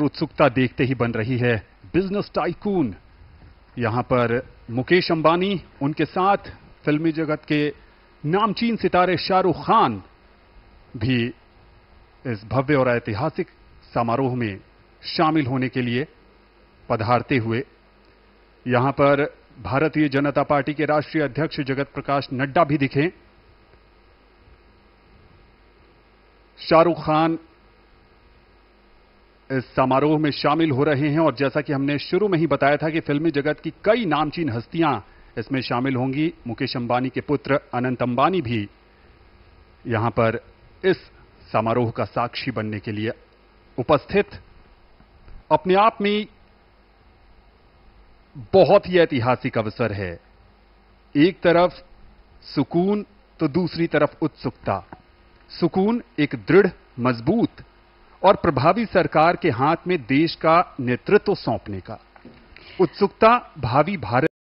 और उत्सुकता देखते ही बन रही है बिज़नेस टाइकून। यहाँ पर मुकेश अंबानी, उनके साथ फिल्मी जगत के नामचीन सितारे शाहरुख खान भी इस भव्य और ऐतिहासिक समारोह में शामिल होने के लिए पधारते हुए। यहाँ पर भारतीय जनता पार्टी के राष्ट्रीय अध्यक्ष जगत प्रकाश नड्डा भी दिखे। शाहरुख खान इस समारोह में शामिल हो रहे हैं और जैसा कि हमने शुरू में ही बताया था कि फिल्मी जगत की कई नामचीन हस्तियाँ इसमें शामिल होंगी। मुकेश अंबानी के पुत्र अनंत अंबानी भी यहाँ पर इस समारोह का साक्षी बनने के लिए उपस्थित। अपने आप में बहुत ही ऐतिहासिक अवसर है। एक तरफ़ सुकून तो दूसरी तरफ़ उत्सुकता। सुकून एक दृढ़, मज़बूत और प्रभावी सरकार के हाथ में देश का नेतृत्व सौंपने का। उत्सुकता भावी भारत